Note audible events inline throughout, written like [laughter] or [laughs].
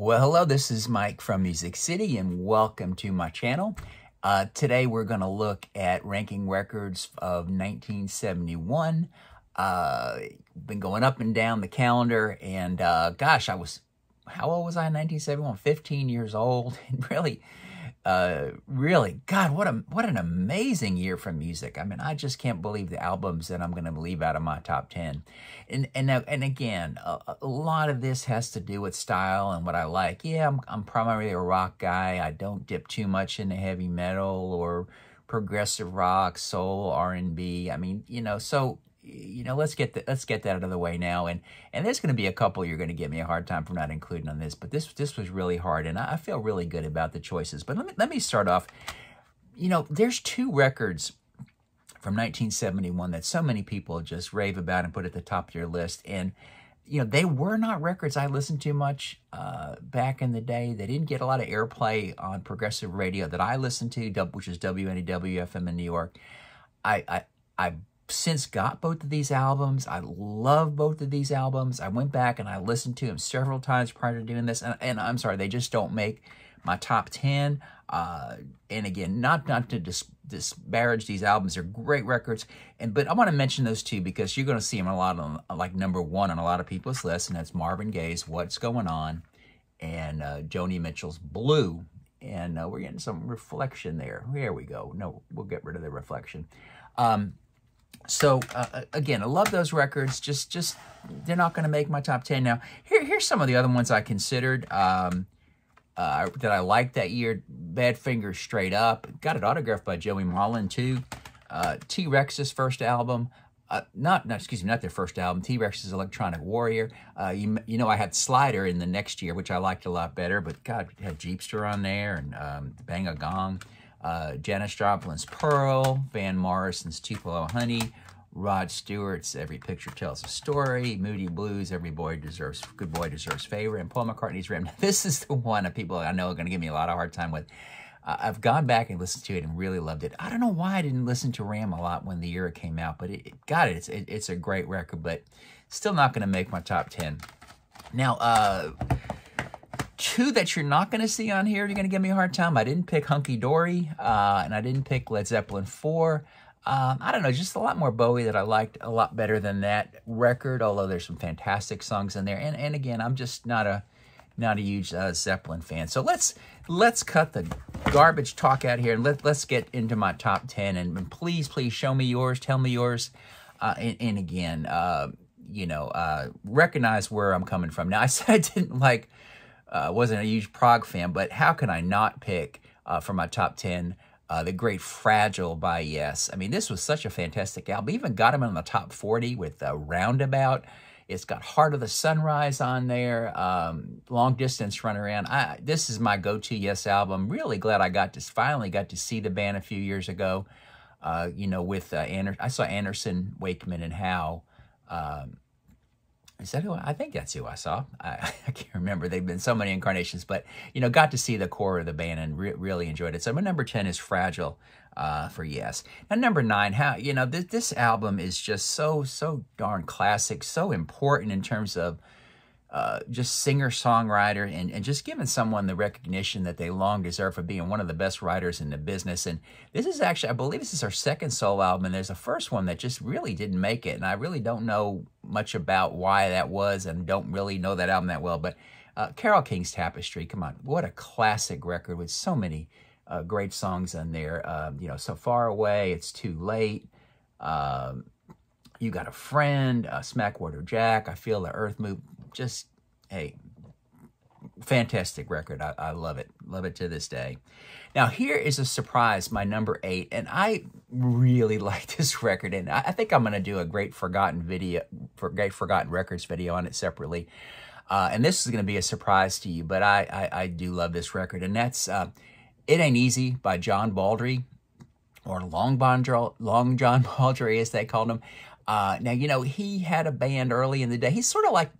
Well, hello, this is Mike from Music City, and welcome to my channel. Uh, today, we're going to look at ranking records of 1971. Uh, been going up and down the calendar, and uh, gosh, I was, how old was I in 1971? 15 years old, and [laughs] really, uh, really, God, what a what an amazing year for music. I mean, I just can't believe the albums that I'm going to leave out of my top ten. And and and again, a, a, lot of this has to do with style and what I like. Yeah, I'm I'm primarily a rock guy. I don't dip too much into heavy metal or progressive rock, soul, R and B. I mean, you know, so you know, let's get that let's get that out of the way now. And and there's going to be a couple you're going to give me a hard time for not including on this, but this this was really hard, and I, I feel really good about the choices. But let me let me start off. You know, there's two records from 1971 that so many people just rave about and put at the top of your list, and you know, they were not records I listened to much uh, back in the day. They didn't get a lot of airplay on progressive radio that I listened to, which is WNEW FM in New York. I, I, I since got both of these albums. I love both of these albums. I went back and I listened to them several times prior to doing this. And, and I'm sorry, they just don't make my top 10. Uh, and again, not not to dis disparage these albums. They're great records. and But I want to mention those two because you're going to see them a lot on like number one on a lot of people's lists. And that's Marvin Gaye's What's Going On and uh, Joni Mitchell's Blue. And uh, we're getting some reflection there. There we go. No, we'll get rid of the reflection. Um, so uh, again, I love those records. Just, just they're not going to make my top ten. Now, here, here's some of the other ones I considered um, uh, that I liked that year. Badfinger Straight Up got it autographed by Joey Molland too. Uh, T Rex's first album. Uh, not, not, excuse me, not their first album, T-Rex's Electronic Warrior. Uh, you, you know, I had Slider in the next year, which I liked a lot better, but God, had Jeepster on there and um, Bang a Gong uh, Janis Joplin's Pearl, Van Morrison's Tupelo Honey, Rod Stewart's Every Picture Tells a Story, Moody Blues, Every Boy Deserves, Good Boy Deserves Favor, and Paul McCartney's Ram. [laughs] This is the one that people I know are going to give me a lot of hard time with. Uh, I've gone back and listened to it and really loved it. I don't know why I didn't listen to Ram a lot when the it came out, but it, it got it. It's, it, it's a great record, but still not going to make my top 10. Now, uh, two that you're not going to see on here, you're going to give me a hard time. I didn't pick Hunky Dory, uh, and I didn't pick Led Zeppelin 4. Um, I don't know, just a lot more Bowie that I liked a lot better than that record, although there's some fantastic songs in there. And, and again, I'm just not a not a huge uh, Zeppelin fan. So let's let's cut the garbage talk out here and let, let's get into my top 10. And, please, please show me yours, tell me yours. Uh, and, and, again, uh, you know, uh, recognize where I'm coming from. Now, I said I didn't like uh, wasn't a huge prog fan, but how can I not pick uh, for my top 10 uh, the great Fragile by Yes? I mean, this was such a fantastic album. Even got him in the top 40 with uh, Roundabout. It's got Heart of the Sunrise on there, um, Long Distance Run Around. I, this is my go-to Yes album. Really glad I got to finally got to see the band a few years ago. Uh, you know, with uh, Ander I saw Anderson, Wakeman, and Howe. Um, is that who I, I think that's who I saw? [laughs] I, I, can't remember. They've been so many incarnations, but you know, got to see the core of the band and re really enjoyed it. So my number ten is "Fragile" uh, for Yes. Now number nine, how you know th this album is just so so darn classic, so important in terms of uh, just singer-songwriter and, and just giving someone the recognition that they long deserve for being one of the best writers in the business. And this is actually, I believe this is our second solo album, and there's a first one that just really didn't make it. And I really don't know much about why that was and don't really know that album that well. But uh, Carole King's Tapestry, come on, what a classic record with so many uh, great songs on there. Um, you know, So Far Away, It's Too Late, um, You Got a Friend, uh, Smackwater Jack, I Feel the Earth Move just, hey, fantastic record. I, I, love it. Love it to this day. Now, here is a surprise, my number eight, and I really [laughs] like this record, and I, I think I'm going to do a great forgotten video, for great forgotten records video on it separately. Uh, and this is going to be a surprise to you, but I, I, I do love this record, and that's uh, It Ain't Easy by John Baldry, or Long, bon, Long John [laughs] Baldry, as they called him. Uh, now, you know, he had a band early in the day. He's sort of like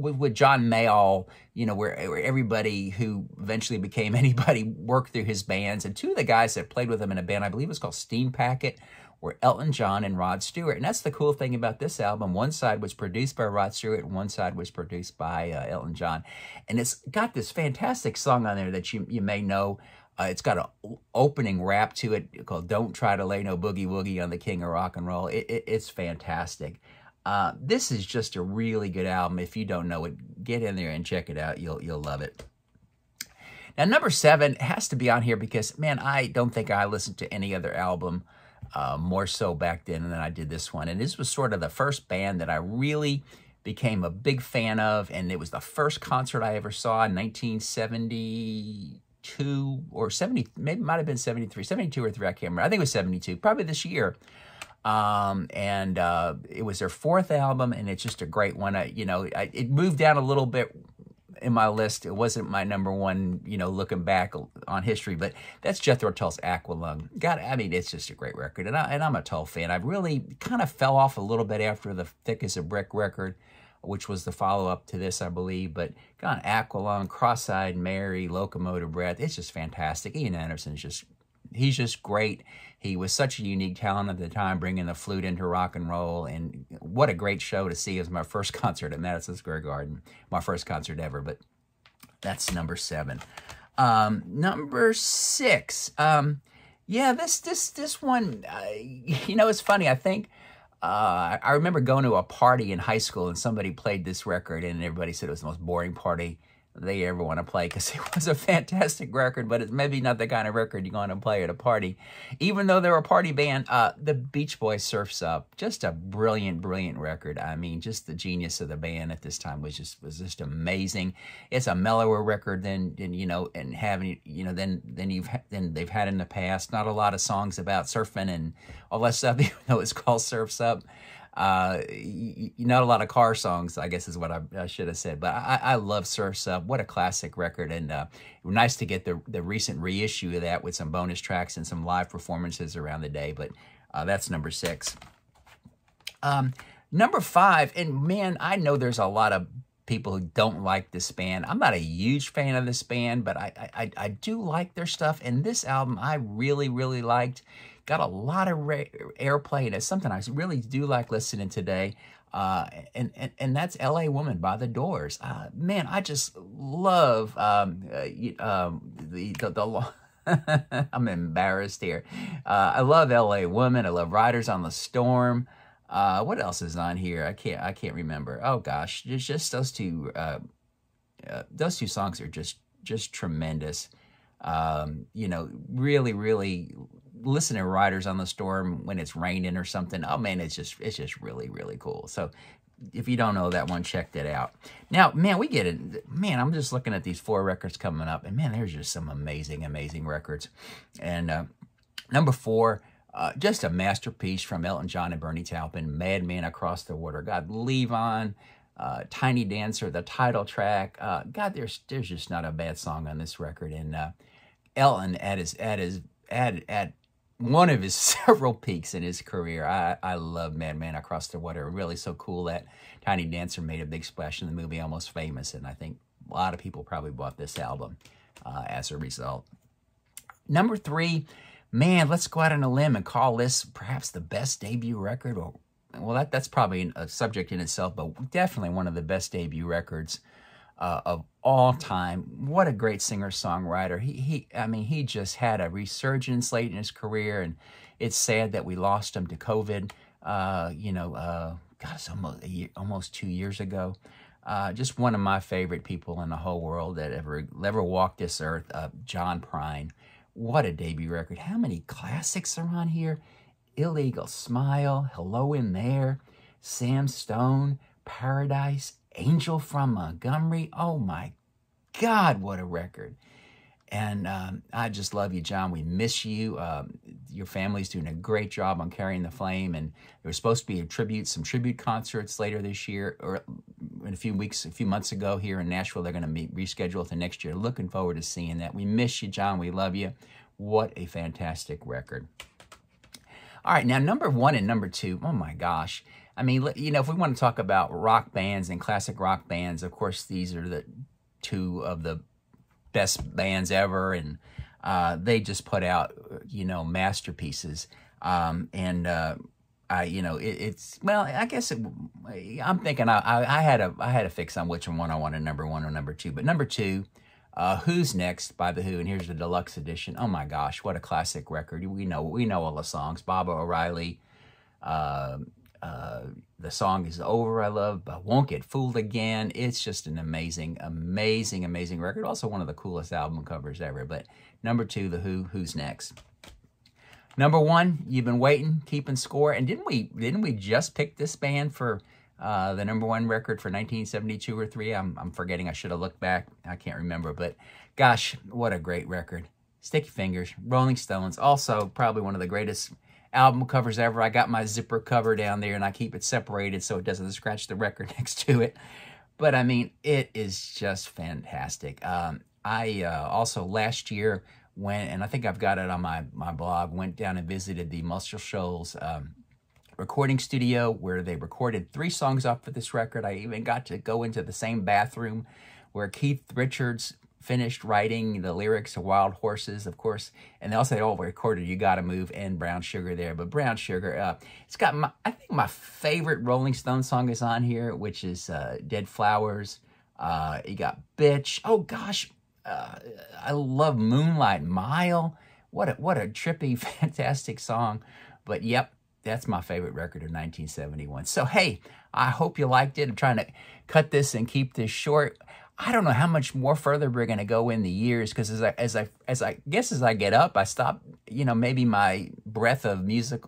with, with John Mayall, you know, where, where, everybody who eventually became [laughs] anybody worked through his bands. And two of the guys that played with him in a band, I believe was called Steam Packet, were Elton John and Rod Stewart. And that's the cool thing about this album. One side was produced by Rod Stewart, and one side was produced by uh, Elton John. And it's got this fantastic song on there that you, you may know. Uh, it's got an opening rap to it called Don't Try to Lay No Boogie Woogie on the King of Rock and Roll. It, it, it's fantastic. Uh, this is just a really good album. If you don't know it, get in there and check it out. You'll, you'll love it. Now, number seven has to be on here because, man, I don't think I listened to any other album uh, more so back then than I did this one. And this was sort of the first band that I really became a big fan of. And it was the first concert I ever saw in 1972 or 70, maybe might have been 73, 72 or 3, I can't remember. I think it was 72, probably this year. Um, and uh, it was their fourth album, and it's just a great one. I, you know, I, it moved down a little bit in my list. It wasn't my number one, you know, looking back on history, but that's Jethro Tull's Aqualung. God, I mean, it's just a great record, and, I, and I'm a Tull fan. I really kind of fell off a little bit after the Thick as a Brick record, which was the follow-up to this, I believe, but God, Aqualung, Cross-Eyed Mary, Locomotive Breath, it's just fantastic. Ian Anderson's just, he's just great. He was such a unique talent at the time, bringing the flute into rock and roll. And what a great show to see. Was my first [laughs] concert at Madison Square Garden, my first concert ever. But that's number seven. Um, number six. Um, yeah, this this this one. Uh, [laughs] you know, it's funny. I think. Uh, I remember going to a party in high school and somebody played this record and everybody said it was the most boring party they ever want to play because [laughs] it was a fantastic record, but it's maybe not the kind of record you're going to play at a party. Even though they're a party band, uh, the Beach Boys Surfs Up, just a brilliant, brilliant record. I mean, just the genius of the band at this time was just was just amazing. It's a mellower record than, than you know, and having you know than than you've than they've had in the past. Not a lot of songs about surfing and all that stuff, [laughs] even though it's called Surfs Up uh, not a lot of car songs, I guess is what I, I should have said. But I, I love Surfs Up. What a classic record. And uh, nice to get the, the recent reissue of that with some bonus tracks and some live performances around the day. But uh, that's number six. Um, number five, and man, I know there's a lot of people who don't like this band. I'm not a huge fan of this band, but I, I, I do like their stuff. And this album I really, really liked got a lot of airplay, and it's something I really do like listening today. Uh, and, and and that's L.A. Woman by the Doors. Uh, man, I just love um, uh, um, the the. the [laughs] I'm embarrassed here. Uh, I love L.A. Woman. I love Riders on the Storm. Uh, what else is on here? I can't I can't remember. Oh gosh, it's just those two. Uh, those two songs are just just tremendous. Um, you know, really, really listen to Riders on the Storm when it's raining or something. Oh man, it's just it's just really really cool. So if you don't know that one, check that out. Now, man, we get it. Man, I'm just looking at these four records coming up, and man, there's just some amazing, amazing records. And uh, number four, uh, just a masterpiece from Elton John and Bernie Taupin, Madman Across the Water. God, Levon, uh, Tiny Dancer, the title track. Uh, God, there's there's just not a bad song on this record. And uh, Elton at his at his at at one of his [laughs] several peaks in his career. I, I love Madman Across the Water. Really so cool that Tiny Dancer made a big splash in the movie Almost Famous, and I think a lot of people probably bought this album uh, as a result. Number three, man, let's go out on a limb and call this perhaps the best debut record. Or, well, that, that's probably a subject in itself, but definitely one of the best debut records uh, of all time. What a great singer-songwriter. He, he, I mean, he just had a resurgence late in his career, and it's sad that we lost him to COVID, uh, you know, uh, God, almost, year, almost two years ago. Uh, just one of my favorite people in the whole world that ever ever walked this earth, uh, John Prine. What a debut record. How many classics are on here? Illegal Smile, Hello in There, Sam Stone, Paradise, Angel from Montgomery. Oh my God, what a record. And um, I just love you, John. We miss you. Um, your family's doing a great job on carrying the flame. And there was supposed to be a tribute, some tribute concerts later this year, or in a few weeks, a few months ago here in Nashville. They're going to be rescheduled to next year. Looking forward to seeing that. We miss you, John. We love you. What a fantastic record. All right, now number one and number two. Oh my gosh. I mean, you know, if we want to talk about rock bands and classic rock bands, of course, these are the two of the best bands ever, and uh, they just put out, you know, masterpieces. Um, and uh, I, you know, it, it's well, I guess it, I'm thinking I, I, I, had a I had a fix on which one I wanted number one or number two, but number two, uh, Who's Next by the Who, and here's the deluxe edition. Oh my gosh, what a classic record! We know we know all the songs. Baba O'Riley. The song is over. I love, but won't get fooled again. It's just an amazing, amazing, amazing record. Also, one of the coolest album covers ever. But number two, The Who. Who's next? Number one, you've been waiting, keeping score, and didn't we? Didn't we just pick this band for uh, the number one record for 1972 or three? I'm I'm forgetting. I should have looked back. I can't remember, but gosh, what a great record! Sticky Fingers, Rolling Stones, also probably one of the greatest album covers ever. I got my zipper cover down there and I keep it separated so it doesn't scratch the record [laughs] next to it. But I mean, it is just fantastic. Um, I uh, also last year went, and I think I've got it on my, my blog, went down and visited the Muscle Shoals um, recording studio where they recorded three songs off of this record. I even got to go into the same bathroom where Keith Richards finished writing the lyrics of Wild Horses, of course, and they also had all recorded You Gotta Move and Brown Sugar there. But Brown Sugar, uh, it's got my, I think my favorite Rolling Stone song is on here, which is uh, Dead Flowers. Uh, you got Bitch. Oh gosh, uh, I love Moonlight Mile. What a, what a trippy, [laughs] fantastic song. But yep, that's my favorite record of 1971. So hey, I hope you liked it. I'm trying to cut this and keep this short. I don't know how much more further we're going to go in the years because as I as I as I guess as I get up, I stop. You know, maybe my breath of music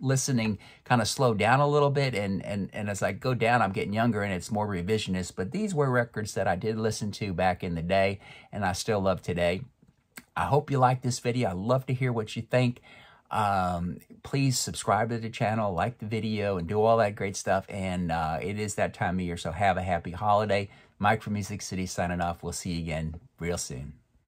listening kind of slowed down a little bit, and and and as I go down, I'm getting younger and it's more revisionist. But these were records that I did listen to back in the day, and I still love today. I hope you like this video. I love to hear what you think. Um, please subscribe to the channel, like the video, and do all that great stuff. And uh, it is that time of year, so have a happy holiday. Mike from Music City signing off. We'll see you again real soon.